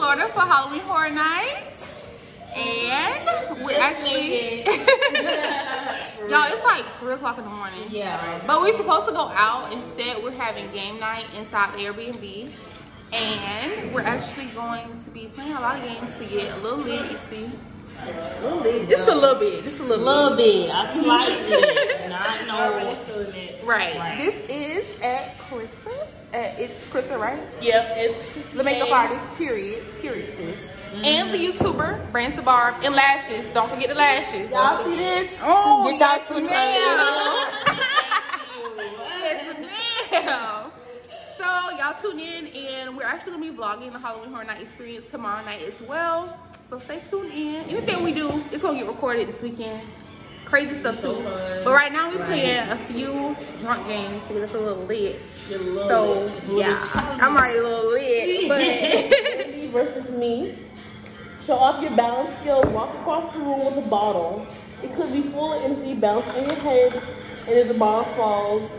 Florida for Halloween Horror Nights. And we're actually, y'all, it's like 3 o'clock in the morning. Yeah. But we're supposed to go out. Instead, we're having game night inside the Airbnb. And we're actually going to be playing a lot of games to get a little lit, you see. A little lit. Just a little bit. Just a little, little bit. bit, a slightly, not no. Right. Right. This is at Krista. Uh, it's Krista, right? Yep, it's The makeup artist, period. Period, sis. And the YouTuber, Brans the Barb, and lashes. Don't forget the lashes. Y'all see this? Oh, Get y'all yes, to yes, ma'am. So y'all tune in, and we're actually gonna be vlogging the Halloween Horror Night experience tomorrow night as well. So stay tuned in. Anything we do, it's gonna get recorded this weekend. Crazy stuff too. But right now we're playing a few drunk games to get us a little lit. So yeah, I'm already a little lit, but Me versus me. Show off your balance skill. Walk across the room with a bottle. It could be full or empty. Bounce on your head, and if the bottle falls,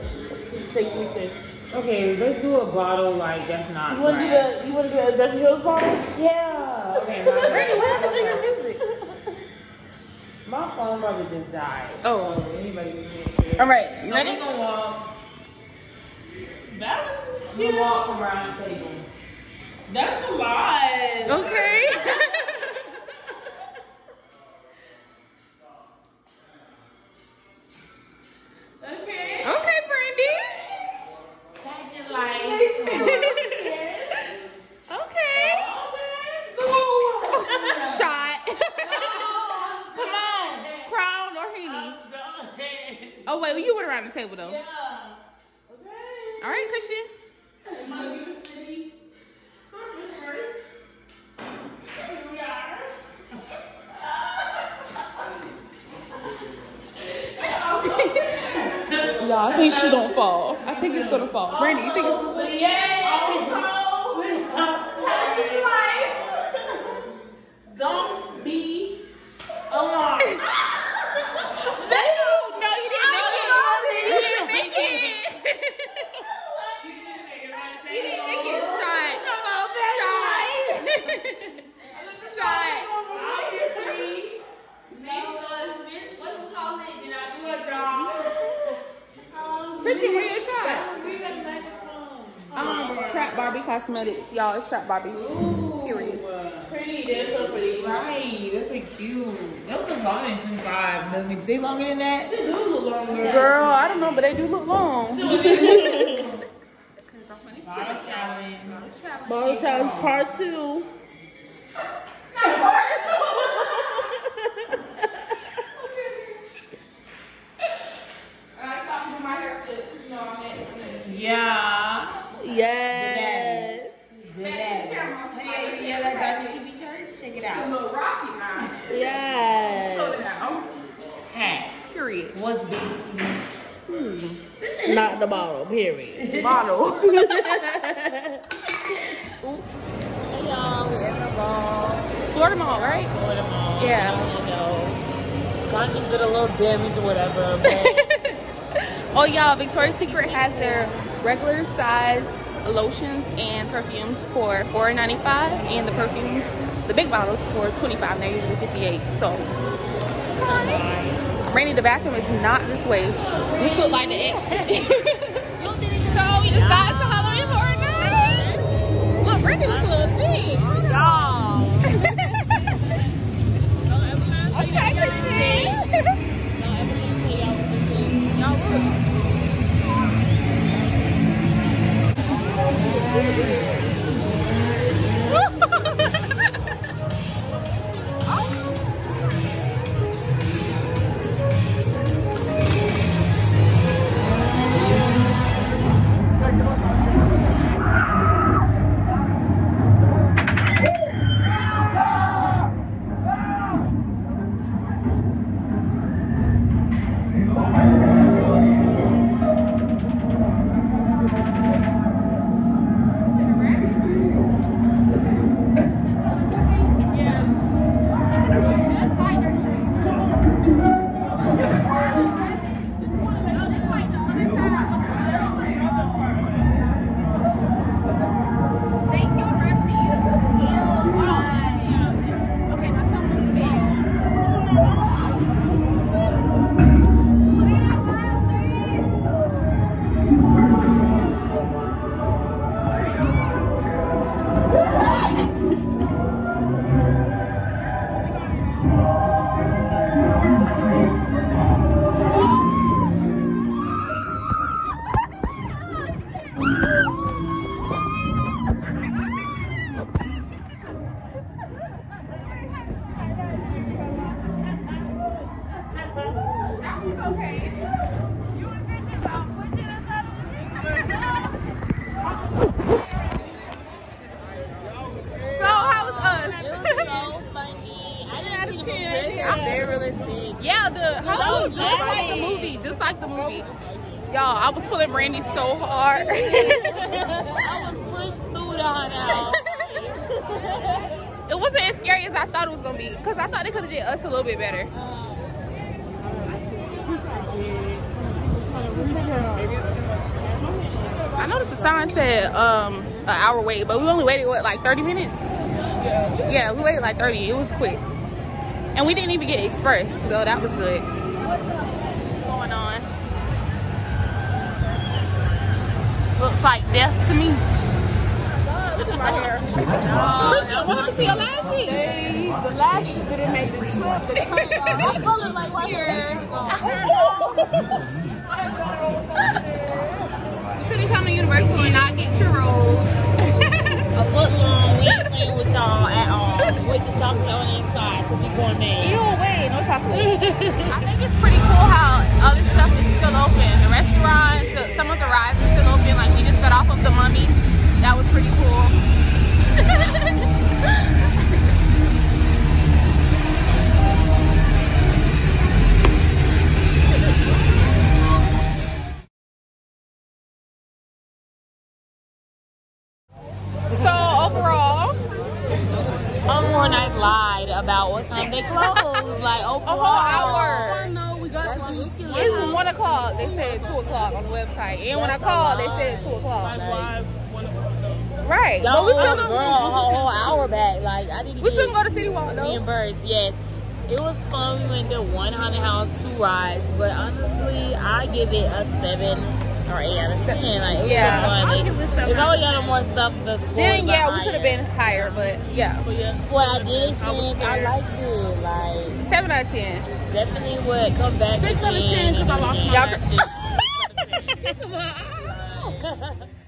shake your six. Okay, let's do a bottle like that's not You want to do right. the? You want to do a Hills bottle? Yeah. Okay, my Randy, what happened to your bad. music? My phone probably just died. Oh. So anybody can hear it. All right, you So ready? we gonna walk. We gonna walk around the table. That's a lot. Okay. Okay. Oh, wait. You went around the table, though. Yeah. Okay. All right, Christian. Y'all, I think she gonna fall. I think it's gonna fall. Brandy, you think it's oh, gonna fall? Don't be alarmed. No, no, you didn't make it. You didn't make it. You didn't make it. Shot. Shot. Shot. Christian, where your shot? Um, Trap Barbie Cosmetics. Y'all, it's Trap Barbie. Period. Pretty, they're so pretty. Right, that's so cute. Those look longer than 25 millimeters. They longer than that? They do look longer. Girl, I don't know, but they do look long. Bottle challenge. Bottle challenge part two. Yeah. Yes. Good at Honey, you hear that Diamond TV shirt? Check it out. little rocky now. Yes. Slow down. Hat. Period. What's big? Hmm. Not the bottle. Period. Bottle. Hey y'all, we're in the mall. Florida Mall, right? Florida mall. Yeah. You know, Gunny's did a little damage or whatever, but Oh, y'all, Victoria's Secret has their regular sized lotions and perfumes for $4.95 and the perfumes, the big bottles, for 25. They're usually 58 So, Rainy, the bathroom is not this way. We still like the exit. so, we decided to Halloween Horror Nights. Look, Rainy look a little thick. y'all. Okay, Christine. Y'all Y'all, I was pulling Brandy so hard. I was pushed through the house. it wasn't as scary as I thought it was gonna be, cause I thought they could have did us a little bit better. I noticed the sign said um an hour wait, but we only waited what like 30 minutes. Yeah, we waited like 30. It was quick, and we didn't even get express, so that was good. Looks like death to me. Look at my hair. Christian, what to see your lashes? The lashes didn't make the trip. The My color like right here. You couldn't come to Universal and not get your rolls. A foot long. We ain't playing with y'all at all. With the chocolate on the inside, cause we going mad. Ew, wait, no chocolate. I think it's pretty cool how other stuff is still open. The restaurants, the, some of the rides are still open. Like we just got off of the Mummy. That was pretty cool. lied about what time they close. like open a whole hour. Oh, no, we got That's ridiculous. It's one o'clock. They said two o'clock on the website, and when I called, they said two o'clock. Right, but Don't we still owe gonna, girl a whole, whole hour back. Like I need to we get still go to City Walk though. reimbursed. Yes, it was fun. We went to one haunted house, two rides, but honestly, I give it a seven or eight out of ten. Like, yeah, like, if I would gotten more stuff, the score then yeah, we could have been higher, but yeah. Yeah, what I did experience, I, I liked it. Like seven out of ten. Definitely would come back. Six out of ten because I lost my shit.